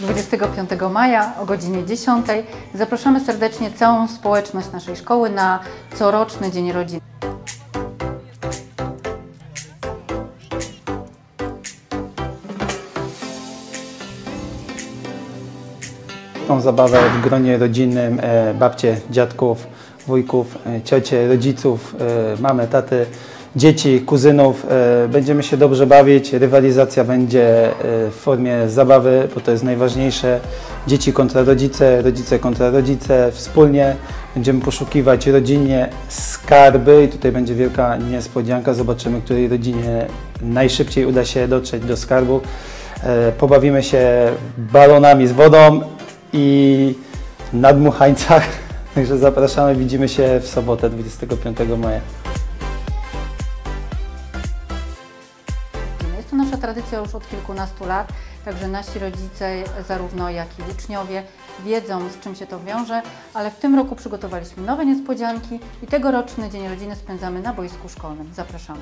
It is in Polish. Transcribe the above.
25 maja o godzinie 10 zapraszamy serdecznie całą społeczność naszej szkoły na coroczny Dzień Rodziny. tą zabawę w gronie rodzinnym, e, babcie, dziadków, wujków, e, ciocie, rodziców, e, mamy, taty, dzieci, kuzynów. E, Będziemy się dobrze bawić, rywalizacja będzie e, w formie zabawy, bo to jest najważniejsze. Dzieci kontra rodzice, rodzice kontra rodzice, wspólnie będziemy poszukiwać rodzinnie skarby i tutaj będzie wielka niespodzianka. Zobaczymy, której rodzinie najszybciej uda się dotrzeć do skarbu. E, Pobawimy się balonami z wodą i na dmuchańcach. Także zapraszamy, widzimy się w sobotę 25 maja. To nasza tradycja już od kilkunastu lat, także nasi rodzice, zarówno jak i uczniowie, wiedzą z czym się to wiąże, ale w tym roku przygotowaliśmy nowe niespodzianki i tegoroczny Dzień Rodziny spędzamy na boisku szkolnym. Zapraszamy.